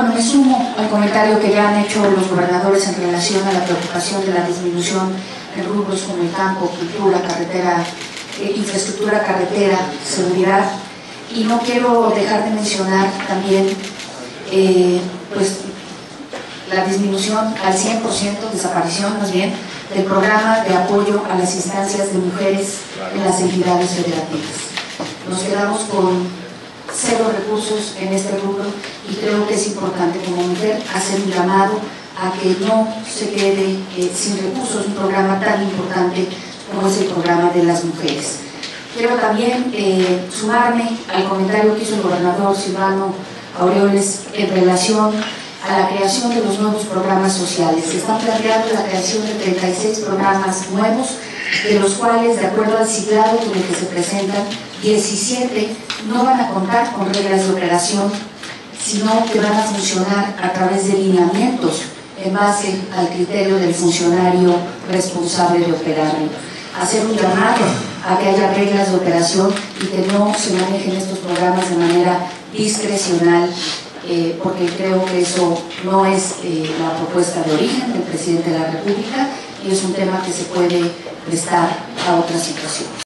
Bueno, me sumo al comentario que ya han hecho los gobernadores en relación a la preocupación de la disminución en rubros como el campo, cultura, carretera, eh, infraestructura carretera, seguridad. Y no quiero dejar de mencionar también eh, pues, la disminución al 100%, desaparición más bien, del programa de apoyo a las instancias de mujeres en las entidades federativas. Nos quedamos con cero recursos en este y creo que es importante como mujer hacer un llamado a que no se quede eh, sin recursos un programa tan importante como es el programa de las mujeres. Quiero también eh, sumarme al comentario que hizo el gobernador Silvano Aureoles en relación a la creación de los nuevos programas sociales. Se están planteando la creación de 36 programas nuevos, de los cuales, de acuerdo al ciclado con el que se presentan, 17 no van a contar con reglas de operación, sino que van a funcionar a través de lineamientos en base al criterio del funcionario responsable de operarlo. Hacer un llamado a que haya reglas de operación y que no se manejen estos programas de manera discrecional, eh, porque creo que eso no es eh, la propuesta de origen del presidente de la República y es un tema que se puede prestar a otra situación.